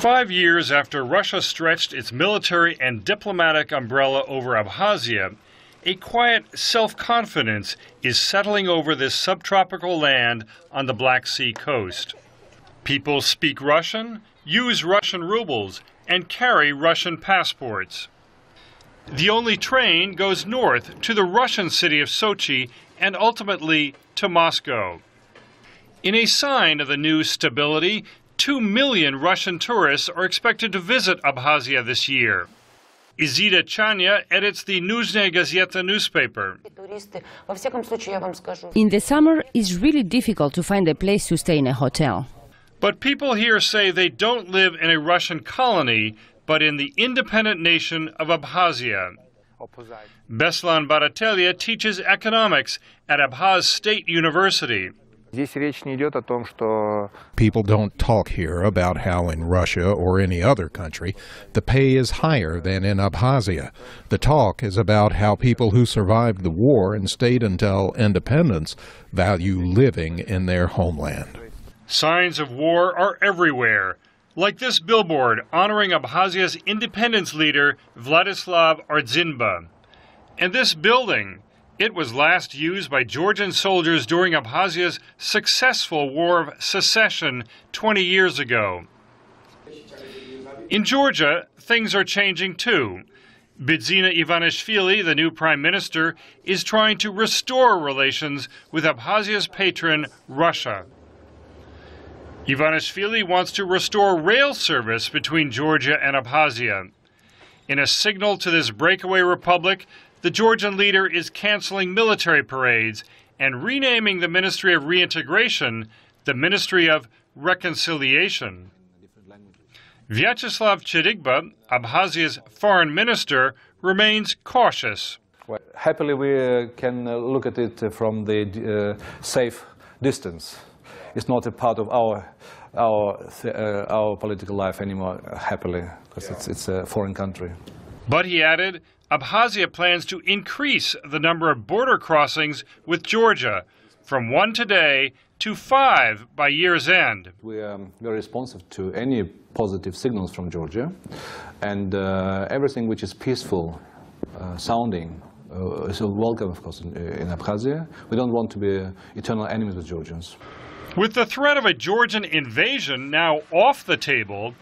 Five years after Russia stretched its military and diplomatic umbrella over Abkhazia, a quiet self confidence is settling over this subtropical land on the Black Sea coast. People speak Russian, use Russian rubles, and carry Russian passports. The only train goes north to the Russian city of Sochi and ultimately to Moscow. In a sign of the new stability, 2 million Russian tourists are expected to visit Abkhazia this year. Izida Chanya edits the Nuzhnya Gazeta newspaper. In the summer, it's really difficult to find a place to stay in a hotel. But people here say they don't live in a Russian colony, but in the independent nation of Abkhazia. Beslan Baratelia teaches economics at Abkhaz State University. People don't talk here about how in Russia or any other country the pay is higher than in Abkhazia. The talk is about how people who survived the war and stayed until independence value living in their homeland. Signs of war are everywhere, like this billboard honoring Abkhazia's independence leader, Vladislav Ardzinba, And this building it was last used by Georgian soldiers during Abkhazia's successful War of Secession 20 years ago. In Georgia, things are changing too. Bidzina Ivanishvili, the new prime minister, is trying to restore relations with Abkhazia's patron, Russia. Ivanishvili wants to restore rail service between Georgia and Abkhazia. In a signal to this breakaway republic, the Georgian leader is canceling military parades and renaming the Ministry of Reintegration the Ministry of Reconciliation. Vyacheslav Chirikba, Abkhazia's foreign minister, remains cautious. Happily, we uh, can uh, look at it uh, from the uh, safe distance. It's not a part of our our uh, our political life anymore. Happily, because it's it's a foreign country. But he added, Abkhazia plans to increase the number of border crossings with Georgia from one today to five by year's end. We are very responsive to any positive signals from Georgia, and uh, everything which is peaceful uh, sounding uh, is welcome, of course, in, in Abkhazia. We don't want to be eternal enemies with Georgians. With the threat of a Georgian invasion now off the table,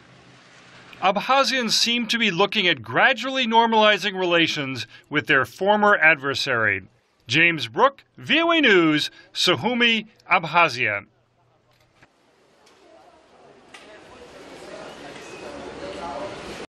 Abkhazians seem to be looking at gradually normalizing relations with their former adversary. James Brooke, VOA News, Sukhumi, Abkhazia.